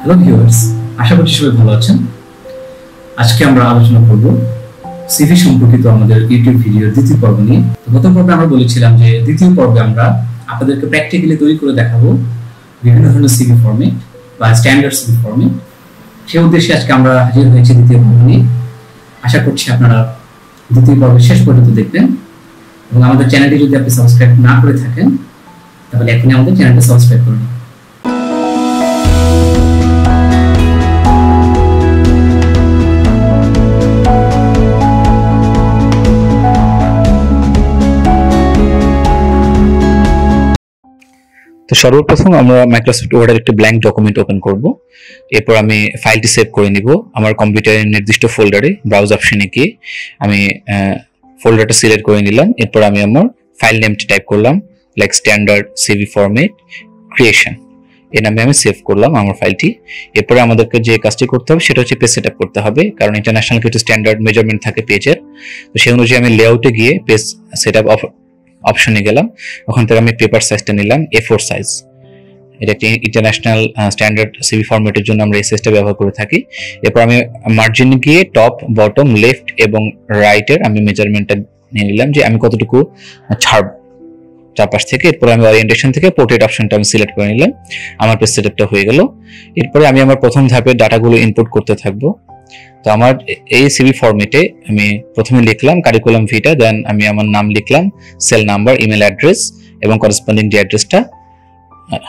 Hello viewers আশা করছি সবাই ভালো আছেন। আজকে আমরা আলোচনা করব সিভি সম্পর্কিত আমাদের ইউটিউব ভিডিওর দ্বিতীয় পর্ব নিয়ে। গত পর্বে আমরা বলেছিলাম যে দ্বিতীয় পর্বে আমরা আপনাদেরকে প্র্যাকটিক্যালি তৈরি করে দেখাবো বিভিন্ন ধরনের সিভি ফর্মেট বা স্ট্যান্ডার্ড সিভি ফর্মেট সেই উদ্দেশ্যে আজকে আমরা হাজির হয়েছি দ্বিতীয় পর্ব নিয়ে। আশা করছি আপনারা দ্বিতীয় পর্বের শেষ পর্যন্ত দেখবেন। এবং আমাদের চ্যানেলটি যদি আপনি সাবস্ক্রাইব না করে থাকেন, তাহলে এখনই আমাদের চ্যানেলটা সাবস্ক্রাইব করুন তো সর্বপ্রথম আমরা মাইক্রোসফট ওয়ার্ডের একটি ব্ল্যাঙ্ক ডকুমেন্ট ওপেন করব। এরপর আমি ফাইলটি সেভ করে নিব। আমার কম্পিউটারের নির্দিষ্ট ফোল্ডারে ব্রাউজ অপশনে গিয়ে আমি ফোল্ডারটা সিলেক্ট করে নিলাম। এরপর আমি আমার ফাইল নেমটি টাইপ করলাম like standard CV format creation এ নামে আমি সেভ করলাম আমার ফাইলটি এরপরে আমাদেরকে যে কাজটি করতে হবে, সেটা হচ্ছে পেজ সেট করতে হবে, কারণ ইন্টারন্যাশনাল কিছু স্ট্যান্ডার্ড মেজারমেন্ট থাকে পেজের তো সেই অনুযায়ী আমি লেআউটে গিয়ে পেজ সেট আপ অপশনে গেলাম। ওখান থেকে আমি পেপার সাইজটা নিলাম এ ফোর সাইজ এটা একটি ইন্টারন্যাশনাল স্ট্যান্ডার্ড সিভি ফরম্যাটের জন্য আমরা এই সাইজটা ব্যবহার করে থাকি। এরপর আমি মার্জিন গিয়ে টপ বটম লেফট এবং রাইটের আমি মেজারমেন্টটা নিয়ে নিলাম যে আমি কতটুকু ছাড়ব। চারপাশ থেকে, এরপরে আমি ওরিয়েন্টেশন থেকে পোর্ট্রেট অপশনটা আমি সিলেক্ট করে নিলাম। আমার পেজ সেটআপটা হয়ে গেল। এরপরে আমি আমার প্রথম ধাপে ডাটাগুলো ইনপুট করতে থাকব। তো আমার এই সিভি ফরম্যাটে আমি প্রথমে লিখলাম কারিকুলাম ভিটা দেন আমি আমার নাম লিখলাম সেল নাম্বার ইমেল অ্যাড্রেস এবং করেসপন্ডিং যে অ্যাড্রেসটা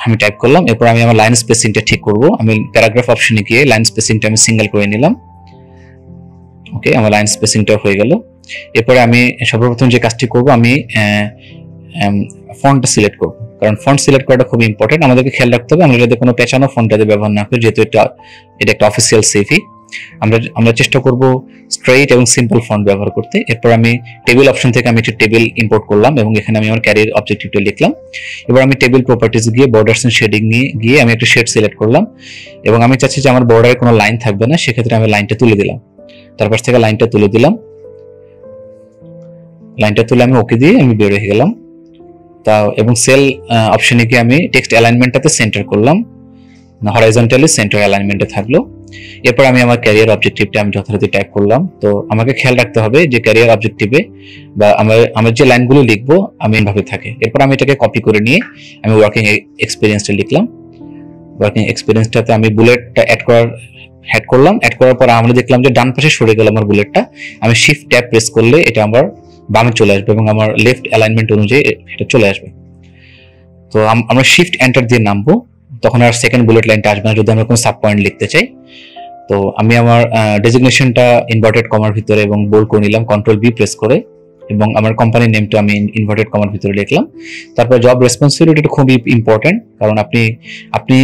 আমি টাইপ করলাম। এরপর আমি আমার লাইন স্পেসিংটা ঠিক করব। আমি প্যারাগ্রাফ অপশনে গিয়ে লাইন স্পেসিংটা আমি সিঙ্গেল করে নিলাম। ওকে আমার লাইন স্পেসিংটা হয়ে গেল। এরপরে আমি সর্বপ্রথম যে কাজটি করব, আমি ফন্টটা সিলেক্ট করব। কারণ ফন্ট সিলেক্ট করাটা খুব ইম্পর্টেন্ট আমাদেরকে খেয়াল রাখতে হবে। আমরা যাতে কোনো পেঁচানো ফন্টটাতে ব্যবহার না করি যেহেতু এটা এটা একটা অফিসিয়াল সিভি আমরা আমরা চেষ্টা করব স্ট্রেইট এবং সিম্পল ফন্ট ব্যবহার করতে। এরপর আমি টেবিল অপশন থেকে আমি একটি টেবিল ইম্পোর্ট করলাম এবং এখানে আমি আমার ক্যারিয়ার অবজেক্টিভটা লিখলাম। এবার আমি টেবিল প্রপার্টিজ গিয়ে বর্ডার্স এন্ড শেডিং নিয়ে গিয়ে আমি একটা শেড সিলেক্ট করলাম এবং আমি চাচ্ছি যে আমার বর্ডারে কোনো লাইন থাকবে না, সেক্ষেত্রে আমি লাইনটা তুলে দিলাম। তারপর থেকে লাইনটা তুলে দিলাম। লাইনটা তুলে আমি ওকে দিয়ে আমি বের হয়ে গেলাম। তা এবং সেল অপশনে গিয়ে আমি টেক্সট অ্যালাইনমেন্টটাতে সেন্টার করলাম। হরাইজন্টালি সেন্টার অ্যালাইনমেন্টে থাকল। এরপর আমি আমার ক্যারিয়ার অবজেক্টিভটা আমি যথারীতি টাইপ করলাম। তো আমাকে খেয়াল রাখতে হবে যে ক্যারিয়ার অবজেক্টিভে বা আমার আমার যে লাইনগুলো লিখব, আমি এইভাবে থাকে। এরপর আমি এটাকে কপি করে নিয়ে আমি ওয়ার্কিং এক্সপিরিয়েন্সটা লিখলাম। ওয়ার্কিং এক্সপিরিয়েন্সটাতে আমি বুলেটটা অ্যাড করার অ্যাড করলাম। অ্যাড করার পর আমরা দেখলাম যে ডান পাশে সরে গেল আমার বুলেটটা আমি শিফট ট্যাপ প্রেস করলে এটা আমার বামে চলে আসবে এবং আমার লেফট অ্যালাইনমেন্ট অনুযায়ী এটা চলে আসবে। তো আমরা শিফট এন্টার দিয়ে নামবো। তখন আর সেকেন্ড বুলেট লাইনটা আসবে না, যদি আমরা কোনো সাব পয়েন্ট লিখতে চাই। তো আমি আমার ডেজিগনেশনটা ইনভার্টেড কমার ভিতরে এবং বোল্ড করে নিলাম কন্ট্রোল বি প্রেস করে। এবং আমার কোম্পানির নেমটা আমি ইনভার্টেড কমার ভিতরে লিখলাম। তারপর জব রেসপন্সিবিলিটি খুবই ইম্পর্টেন্ট কারণ আপনি আপনি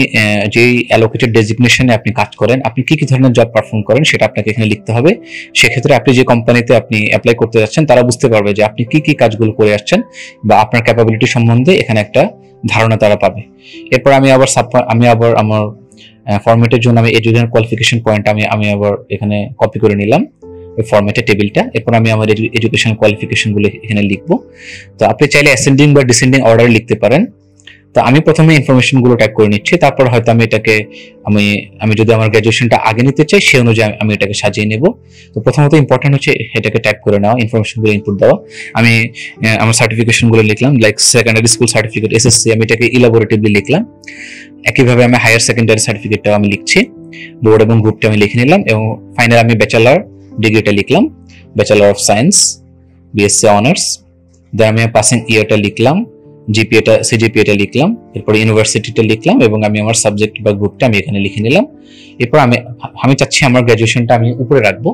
যেই অ্যালোকেটেড ডেজিগনেশনে আপনি কাজ করেন, আপনি কি কি ধরনের জব পারফর্ম করেন সেটা আপনাকে এখানে লিখতে হবে। সেক্ষেত্রে আপনি যে কোম্পানিতে আপনি অ্যাপ্লাই করতে যাচ্ছেন, তারা বুঝতে পারবে যে আপনি কি কি কাজগুলো করে আসছেন বা আপনার ক্যাপাবিলিটি সম্বন্ধে এখানে একটা ধারণা তারা পাবে। এরপর আমি আবার আমি আবার আমার ফরম্যাটের জন্য আমি এডুকেশন কোয়ালিফিকেশন পয়েন্ট আমি আমি আবার এখানে কপি করে নিলাম। ফরম্যাটে টেবিলটা এরপর আমি আমার এডুকেশন কোয়ালিফিকেশনগুলো এখানে লিখব। তো আপনি চাইলে অ্যাসেন্ডিং বা ডিসেন্ডিং অর্ডার লিখতে পারেন। তো আমি প্রথমে ইনফরমেশনগুলো টাইপ করে নিচ্ছি। তারপর হয়তো আমি এটাকে আমি আমি যদি আমার গ্র্যাজুয়েশনটা আগে নিতে চাই, সেই অনুযায়ী আমি এটাকে সাজিয়ে নেব। তো প্রথমত ইম্পর্টেন্ট হচ্ছে এটাকে টাইপ করে নেওয়া ইনফরমেশনগুলো ইনপুট দেওয়া। আমি আমার সার্টিফিকেশনগুলো লিখলাম like secondary school certificate SSC আমি এটাকে ইলাবোরেটিভলি লিখলাম। একইভাবে আমি হায়ার সেকেন্ডারি সার্টিফিকেটটাও আমি লিখছি। বোর্ড এবং গ্রুপটা আমি লিখে নিলাম এবং ফাইনাল আমি ব্যাচেলার ডিগ্রিটা লিখলাম bachelor of science BSc honours then আমি পাসিং ইয়ারটা লিখলাম জিপিএটা সিজিপিএটা লিখলাম, এরপর ইউনিভার্সিটিটা লিখলাম এবং আমি আমার সাবজেক্ট বা গ্রুপটা আমি এখানে লিখে নিলাম। এরপর আমি আমি চাচ্ছি আমার গ্র্যাজুয়েশনটা আমি উপরে রাখব।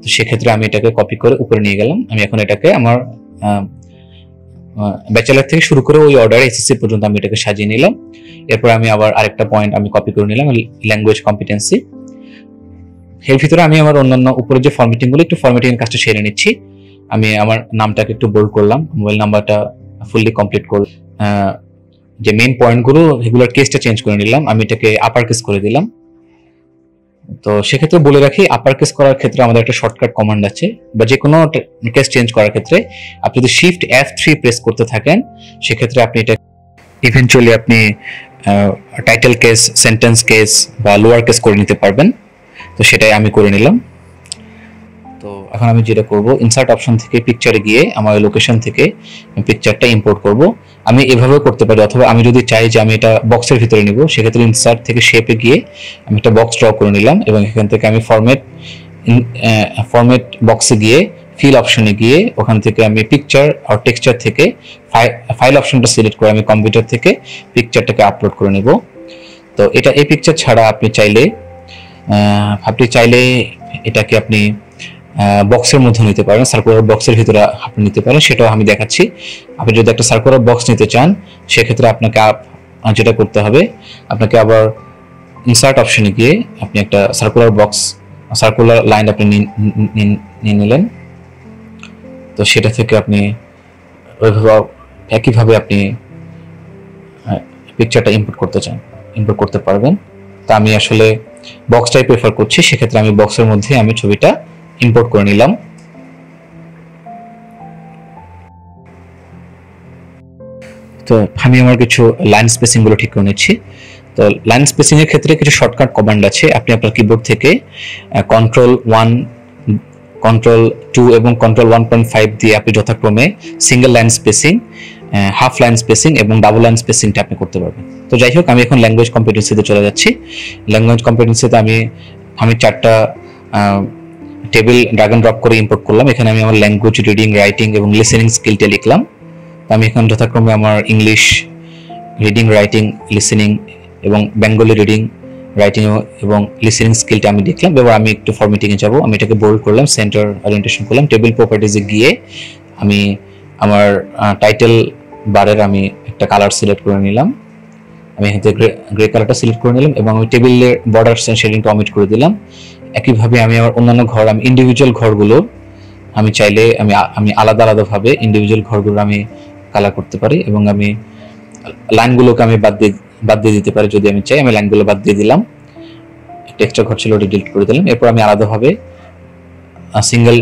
তো সেক্ষেত্রে আমি এটাকে কপি করে উপরে নিয়ে গেলাম। আমি এখন এটাকে আমার ব্যাচেলার থেকে শুরু করে ওই অর্ডারে এসএসসি পর্যন্ত আমি এটাকে সাজিয়ে নিলাম। এরপর আমি আবার আরেকটা পয়েন্ট আমি কপি করে নিলাম ল্যাঙ্গুয়েজ কম্পিটেন্সি এর ভিতরে আমি আমার অন্যান্য উপরে যে ফরম্যাটিংগুলো, একটু ফর্মেটিং কাজটা সেরে নিচ্ছি। আমি আমার নামটাকে একটু বোল্ড করলাম মোবাইল নাম্বারটা ফুললি কমপ্লিট করলাম। যে মেইন পয়েন্টগুলো এগুলোর কেসটা চেঞ্জ করে নিলাম, আমি এটাকে আপার কেস করে দিলাম। তো সেক্ষেত্রে বলে রাখি আপার কেস করার ক্ষেত্রে আমাদের একটা শর্টকাট কমান্ড আছে, বা যে কোনো কেস চেঞ্জ করার ক্ষেত্রে আপনি যদি শিফট এফ থ্রি প্রেস করতে থাকেন, সেক্ষেত্রে আপনি এটা ইভেনচুয়ালি আপনি টাইটেল কেস সেন্টেন্স কেস বা লোয়ার কেস করে নিতে পারবেন। তো সেটাই আমি করে নিলাম। তো এখন আমি যেটা করব ইনসার্ট অপশন থেকে পিকচারে গিয়ে আমার লোকেশন থেকে পিকচারটা ইম্পোর্ট করব। আমি এভাবেও করতে পারি, অথবা আমি যদি চাই যে আমি এটা বক্সের ভিতরে নিব, সেক্ষেত্রে ইনসার্ট থেকে শেপে গিয়ে আমি একটা বক্স ড্র করে নিলাম এবং এখান থেকে আমি ফরম্যাট ফরম্যাট বক্সে গিয়ে ফিল অপশনে গিয়ে ওখান থেকে আমি পিকচার আর টেক্সচার থেকে ফাইল অপশনটা সিলেক্ট করে আমি কম্পিউটার থেকে পিকচারটাকে আপলোড করে নেব। তো এটা এই পিকচার ছাড়া আপনি চাইলে আপনি চাইলে এটাকে আপনি বক্সের মধ্যে নিতে পারেন সার্কুলার বক্সের ভিতরে আপনি নিতে পারেন, সেটাও আমি দেখাচ্ছি। আপনি যদি একটা সার্কুলার বক্স নিতে চান, সেক্ষেত্রে আপনাকে আপ- যেটা করতে হবে, আপনাকে আবার ইনসার্ট অপশনে গিয়ে আপনি একটা সার্কুলার বক্স সার্কুলার লাইন আপনি নিয়ে নিলেন। তো সেটা থেকে আপনি ওইভাবে একইভাবে আপনি পিকচারটা ইম্পোর্ট করতে চান ইম্পোর্ট করতে পারবেন। তা আমি আসলে বক্সটাই প্রেফার করছি, সেক্ষেত্রে আমি বক্সের মধ্যে আমি ছবিটা ইম্পোর্ট করে নিলাম। তো আমি আমার কিছু লাইন স্পেসিংগুলো ঠিক করে নিচ্ছি। তো লাইন স্পেসিং এর ক্ষেত্রে কিছু শর্টকাট কমান্ড আছে। আপনি আপনার কিবোর্ড থেকে কন্ট্রোল ওয়ান কন্ট্রোল টু এবং কন্ট্রোল ওয়ান পয়েন্ট ফাইভ দিয়ে আপনি যথাক্রমে single line spacing half line spacing এবং ডাবল লাইন স্পেসিংটা আপনি করতে পারবেন। তো যাই হোক, আমি এখন ল্যাঙ্গুয়েজ কম্পিটেন্সিতে চলে যাচ্ছি। ল্যাঙ্গুয়েজ কম্পিটেন্সিতে আমি আমি চারটা টেবিল ড্রাগ অ্যান্ড ড্রপ করে ইম্পোর্ট করলাম। এখানে আমি আমার ল্যাঙ্গুয়েজ রিডিং রাইটিং এবং লিসেনিং স্কিলটা লিখলাম। তো আমি এখন যথাক্রমে আমার ইংলিশ রিডিং রাইটিং লিসেনিং এবং বেঙ্গলি রিডিং রাইটিং এবং লিসেনিং স্কিলটা আমি দেখলাম। এবার আমি একটু ফর্মেটিংয়ে যাব। আমি এটাকে বোল্ড করলাম সেন্টার ওরিয়েন্টেশন করলাম। টেবিল প্রপার্টিজে গিয়ে আমি আমার টাইটেল বারের আমি একটা কালার সিলেক্ট করে নিলাম। আমি এখান থেকে গ্রে কালারটা সিলেক্ট করে নিলাম এবং আমি টেবিলের বর্ডার শেডিংটা অমিট করে দিলাম। একইভাবে আমি আমার অন্যান্য ঘর, আমি ইন্ডিভিজুয়াল ঘরগুলো, আমি চাইলে আমি আমি আলাদা আলাদাভাবে ইন্ডিভিজুয়াল ঘরগুলো আমি কালার করতে পারি এবং আমি লাইনগুলোকে আমি বাদ দিয়ে বাদ দিয়ে দিতে পারি যদি আমি চাই। আমি লাইনগুলো বাদ দিয়ে দিলাম। টেক্সচার ঘর ছিল ওটা ডিলিট করে দিলাম। এরপর আমি আলাদাভাবে সিঙ্গেল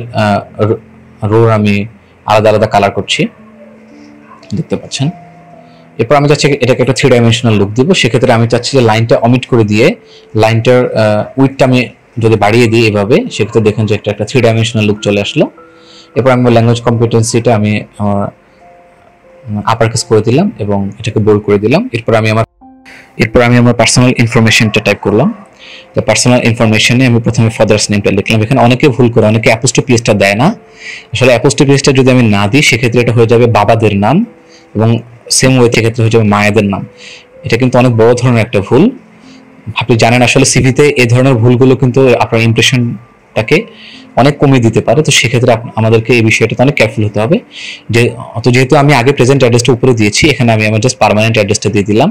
রোর আমি আলাদা আলাদা কালার করছি। দেখতে পাচ্ছেন। এরপর আমি চাচ্ছি এটাকে একটা থ্রি ডাইমেনশনাল লুক দিব। সেক্ষেত্রে আমি চাচ্ছি যে লাইনটা অমিট করে দিয়ে লাইনটার উইথটা আমি যদি বাড়িয়ে দিই এভাবে, সেক্ষেত্রে দেখেন যে একটা একটা থ্রি ডাইমেনশনাল লুক চলে আসলো। এরপর আমি ল্যাঙ্গুয়েজ কম্পিটেন্সিটা আমি আমার আপার কেস করে দিলাম এবং এটাকে বোল্ড করে দিলাম। এরপর আমি আমার, এরপর আমি আমার পার্সোনাল ইনফরমেশনটা টাইপ করলাম। তো পার্সোনাল ইনফরমেশনে আমি প্রথমে ফাদার্স নেমটা লিখলাম। এখানে অনেকে ভুল করে, অনেকে অ্যাপোস্টোপিএসটা দেয় না। আসলে অ্যাপোস্টোপিএসটা যদি আমি না দিই, সেক্ষেত্রে এটা হয়ে যাবে বাবাদের নাম। এবং সেম ওয়ে ক্ষেত্রে হয়ে যাবে মায়েদের নাম। এটা কিন্তু অনেক বড় ধরনের একটা ভুল। আপনি জানেন আসলে সিভিতে এই ধরনের ভুলগুলো কিন্তু আপনার ইমপ্রেশনটাকে অনেক কমিয়ে দিতে পারে। তো সেক্ষেত্রে আমাদেরকে এই বিষয়টাতে অনেক কেয়ারফুল হতে হবে। যে, অত যেহেতু আমি আগে প্রেজেন্ট অ্যাড্রেসটা উপরে দিয়েছি, এখানে আমি আমার জাস্ট পার্মানেন্ট অ্যাড্রেসটা দিয়ে দিলাম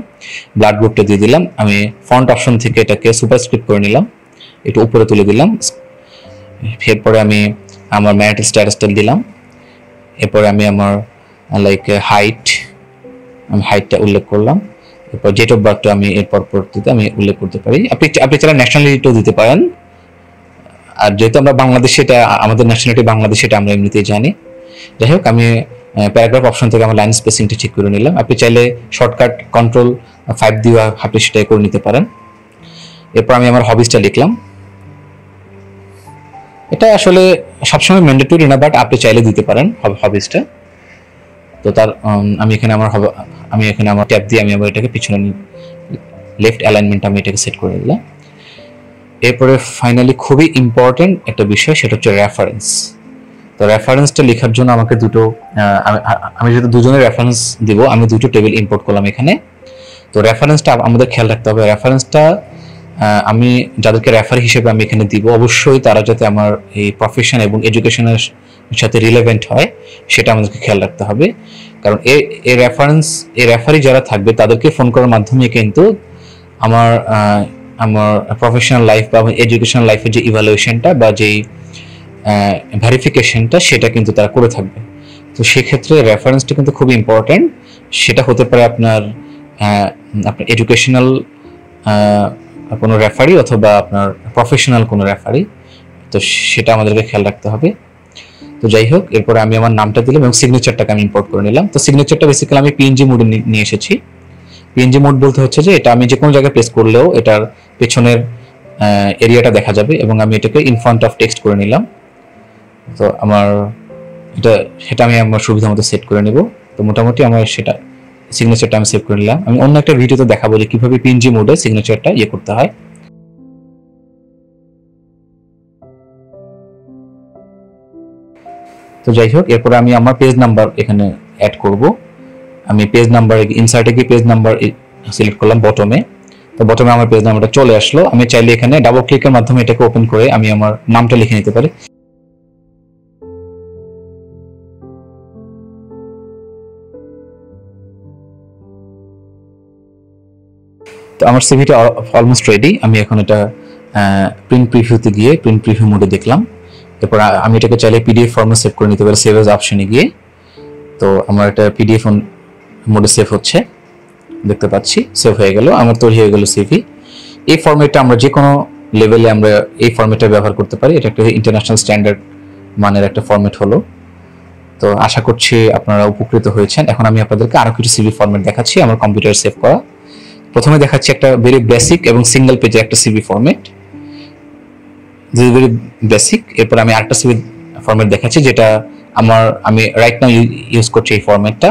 ব্লাড গ্রুপটা দিয়ে দিলাম, আমি ফন্ট অপশন থেকে এটাকে সুপারস্ক্রিপ্ট করে নিলাম, একটু উপরে তুলে দিলাম। এরপরে আমি আমার ম্যারিটাল স্ট্যাটাসটা দিলাম। এরপরে আমি আমার লাইক হাইট আমি হাইটটা উল্লেখ করলাম। এরপর ডেট অফ বার্থটা আমি এরপর পরবর্তীতে আমি উল্লেখ করতে পারি। আপনি আপনি চাইলে ন্যাশনালিটিও দিতে পারেন। আর যেহেতু আমরা বাংলাদেশে এটা আমাদের ন্যাশনালিটি বাংলাদেশ এটা আমরা এমনিতেই জানি। যাই হোক, আমি প্যারাগ্রাফ অপশন থেকে আমার লাইন স্পেসিংটা ঠিক করে নিলাম। আপনি চাইলে শর্টকাট কন্ট্রোল ফাইভ দিয়ে আপনি সেটাই করে নিতে পারেন। এরপর আমি আমার হবিসটা লিখলাম। এটা আসলে সবসময় ম্যান্ডেটরি না বাট আপনি চাইলে দিতে পারেন হবিসটা তো তার আমি এখানে আমার আমি এখানে আমার ট্যাব দিয়ে আমি আবার এটাকে পিছনে লেফট অ্যালাইনমেন্ট আমি এটাকে সেট করে দিলাম। এরপরে ফাইনালি খুবই ইম্পর্টেন্ট একটা বিষয়, সেটা হচ্ছে রেফারেন্স তো রেফারেন্সটা লেখার জন্য আমাকে দুটো আমি যেহেতু দুজনের রেফারেন্স দিব, আমি দুটো টেবিল ইম্পোর্ট করলাম এখানে। তো রেফারেন্সটা আমাদের খেয়াল রাখতে হবে। রেফারেন্সটা আমি যাদেরকে রেফার হিসেবে আমি এখানে দিব, অবশ্যই তারা যাতে আমার এই প্রফেশন এবং এডুকেশনের সাথে রিলেভেন্ট হয়, সেটা আমাদেরকে খেয়াল রাখতে হবে। কারণ এ এই রেফারেন্স এই রেফারি যারা থাকবে, তাদেরকে ফোন করার মাধ্যমে কিন্তু আমার আমার প্রফেশনাল লাইফ বা এডুকেশনাল লাইফের যে ইভালুয়েশনটা বা যেই ভেরিফিকেশনটা সেটা কিন্তু তারা করে থাকবে। তো সেক্ষেত্রে রেফারেন্সটা কিন্তু খুব ইম্পর্ট্যান্ট সেটা হতে পারে আপনার আপনার এডুকেশনাল কোনো রেফারি অথবা আপনার প্রফেশনাল কোনো রেফারি তো সেটা আমাদেরকে খেয়াল রাখতে হবে। তো যাই হোক, এরপরে আমি আমার নামটা দিলাম এবং সিগনেচারটাকে আমি ইম্পোর্ট করে নিলাম। তো সিগনেচারটা বেসিক্যালি আমি পিএনজি মোডে নিয়ে এসেছি। পিএনজি মোড বলতে হচ্ছে যে এটা আমি যে কোনো জায়গায় প্রেস করলেও এটার পেছনের এরিয়াটা দেখা যাবে এবং আমি এটাকে ইনফ্রন্ট অফ টেক্সট করে নিলাম। তো আমার, এটা, সেটা আমি আমার সুবিধা মতো সেট করে নেব। তো মোটামুটি আমার সেটা সিগনেচারটা আমি সেভ করে নিলাম। আমি অন্য একটা ভিডিওতে দেখাবো যে কীভাবে পিএনজি মোডে সিগনেচারটা ইয়ে করতে হয়। তো যাই হোক, এরপরে আমি আমার পেজ নাম্বার এখানে অ্যাড করব। আমি পেজ নাম্বার ইনসার্টে গিয়ে পেজ নাম্বার সিলেক্ট করলাম বটমে তো বটমে আমার পেজ নাম্বারটা চলে আসলো। আমি চাইলে এখানে ডাবল ক্লিকের মাধ্যমে এটাকে ওপেন করে আমি আমার নামটা লিখে নিতে পারি। তো আমার সিভিটা অলমোস্ট রেডি আমি এখন এটা প্রিন্ট প্রিভিউতে গিয়ে প্রিন্ট প্রিভিউ মোডে দেখলাম। এরপর আমি এটাকে চাইলে পিডিএফ ফর্মে সেভ করে নিতে পারি সেভ এজ অপশনে গিয়ে। তো আমার এটা পিডিএফ মোডে সেভ হচ্ছে, দেখতে পাচ্ছি সেভ হয়ে গেল, আমার তৈরি হয়ে গেল সিভি এই ফর্মেটটা আমরা যে কোনো লেভেলে আমরা এই ফর্মেটটা ব্যবহার করতে পারি। এটা একটা ইন্টারন্যাশনাল স্ট্যান্ডার্ড মানের একটা ফর্মেট হলো। তো আশা করছি আপনারা উপকৃত হয়েছেন। এখন আমি আপনাদেরকে আরও কিছু সিভি ফর্মেট দেখাচ্ছি, আমার কম্পিউটার সেভ করা। প্রথমে দেখাচ্ছি একটা ভেরি বেসিক এবং সিঙ্গেল পেজে একটা CV format this very basic এরপর আমি আরেকটা সিভি ফর্মেট দেখাচ্ছি, যেটা আমার, আমি রাইট নাও ইউজ করছি এই ফর্মেটটা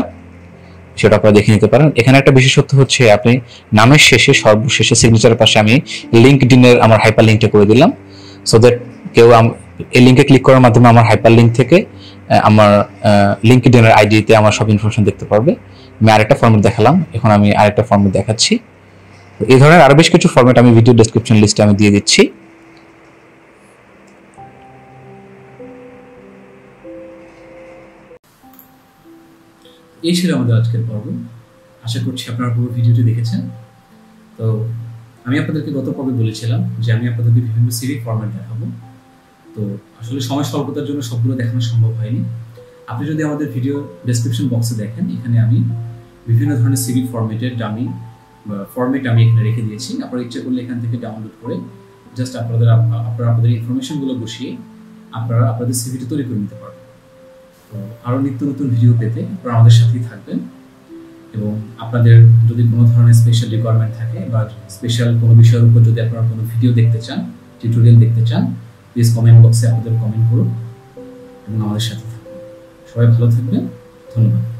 সেটা আপনারা দেখে নিতে পারেন। এখানে একটা বিশেষত্ব হচ্ছে, আপনি নামের শেষে, সর্বশেষে সিগনেচারের পাশে আমি লিঙ্কডিনের আমার হাইপার লিঙ্কটা করে দিলাম। সো দ্যাট কেউ এই লিঙ্কে ক্লিক করার মাধ্যমে আমার হাইপার লিঙ্ক থেকে আমার লিঙ্কডিনের আইডিতে আমার সব ইনফরমেশন দেখতে পারবে। আমি আরেকটা ফর্মেট দেখালাম। এখন আমি আরেকটা ফর্মেট দেখাচ্ছি। এই ধরনের আরও বেশ কিছু ফর্মেট আমি ভিডিও ডেসক্রিপশন লিস্টে আমি দিয়ে দিচ্ছি। এই ছিল আমাদের আজকের পর্ব। আশা করছি আপনারা পুরো ভিডিওটি দেখেছেন। তো আমি আপনাদেরকে গত পর্বে বলেছিলাম যে আমি আপনাদেরকে বিভিন্ন সিভি ফরম্যাট দেখাবো। তো আসলে সময় স্বল্পতার জন্য সবগুলো দেখানো সম্ভব হয়নি। আপনি যদি আমাদের ভিডিও ডেসক্রিপশন বক্সে দেখেন, এখানে আমি বিভিন্ন ধরনের সিভি ফরম্যাটের ডামি ফরম্যাট আমি এখানে রেখে দিয়েছি। আপনারা ইচ্ছে করলে এখান থেকে ডাউনলোড করে জাস্ট আপনাদের আপনারা আপনাদের ইনফরমেশনগুলো বসিয়ে আপনারা আপনাদের সিভিটি তৈরি করে নিতে পারবেন। তো আরও নিত্য নতুন ভিডিও পেতে আপনারা আমাদের সাথেই থাকবেন এবং আপনাদের যদি কোনো ধরনের স্পেশাল রিকোয়ারমেন্ট থাকে বা স্পেশাল কোনো বিষয়ের উপর যদি আপনারা কোনো ভিডিও দেখতে চান টিউটোরিয়াল দেখতে চান প্লিজ কমেন্ট বক্সে আপনাদের কমেন্ট করুন এবং আমাদের সাথে থাকুন। সবাই ভালো থাকবেন। ধন্যবাদ।